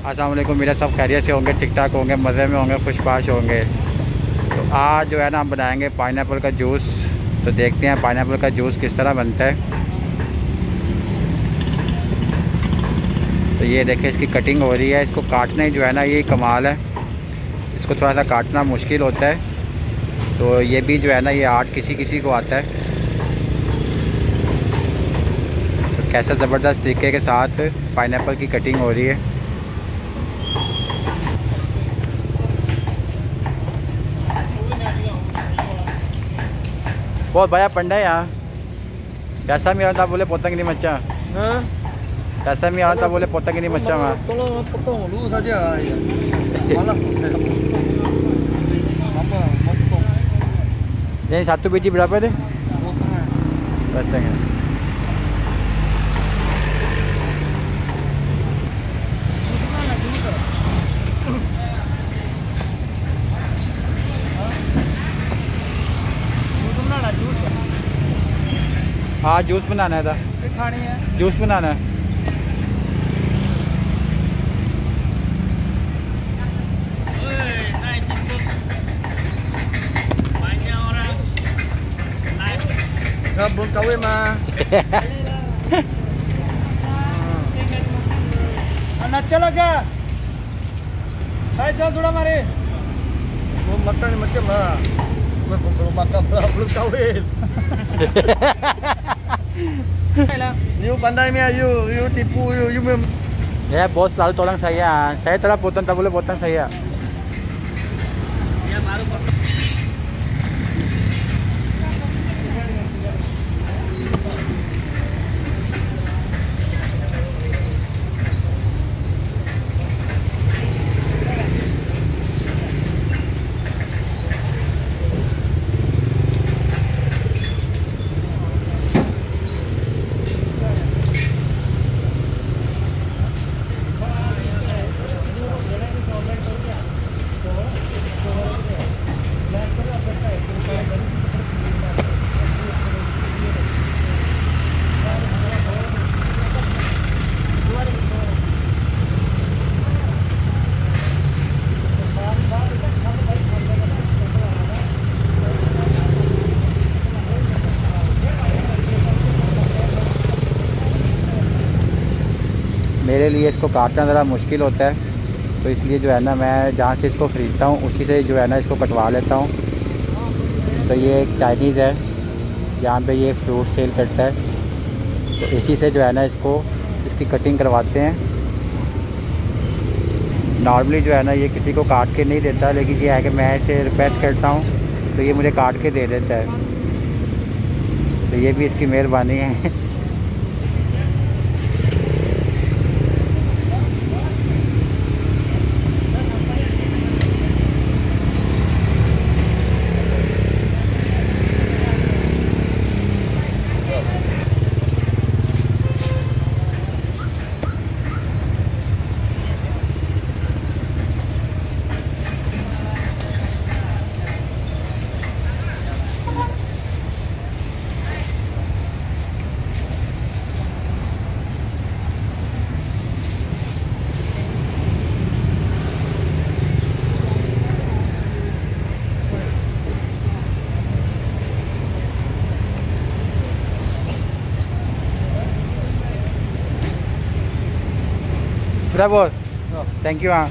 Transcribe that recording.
असलम मेरा सब खैरियत से होंगे ठीक ठाक होंगे, मज़े में होंगे खुशपाश होंगे। तो आज जो है ना, हम बनाएँगे पाइन का जूस तो देखते हैं पाइन का जूस किस तरह बनता है। तो ये देखें, इसकी कटिंग हो रही है। इसको काटना जो है ना, ये कमाल है। इसको थोड़ा सा काटना मुश्किल होता है। तो ये भी जो है ना, ये आर्ट किसी किसी को आता है। तो कैसा ज़बरदस्त तरीके के साथ पाइन की कटिंग हो रही है। बहुत भैया पंडा है यहाँ कैसा मेरा था बोले पोतंग नहीं मच्छा कैसा मेरा था बोले पोतंग नहीं मच्छा वहाँ Tolong potong dulu saja. Ya. Malas saya. Apa? हाँ जूस बनाना है जूस बनाना चलो क्या? चल थोड़ा मारे। मत नहीं Belum belum makan lah, belum kawin. You pandai meh, you you tipu you you mem. Ya bos lalu tolong saya. Saya telah potong tak boleh potong saya. मेरे लिए इसको काटना ज़रा मुश्किल होता है तो इसलिए जो है ना मैं जहाँ से इसको ख़रीदता हूँ, उसी से जो है ना इसको कटवा लेता हूँ। तो ये एक चाइनीज़ है, यहाँ पे ये फ्रूट सेल करता है। तो इसी से जो है ना इसको, इसकी कटिंग करवाते हैं। नॉर्मली जो है ना ये किसी को काट के नहीं देता, लेकिन ये है कि मैं इसे रिक्वेस्ट करता हूँ तो ये मुझे काट के दे देता है। तो ये भी इसकी मेहरबानी है। Bravo. Thank you. ah.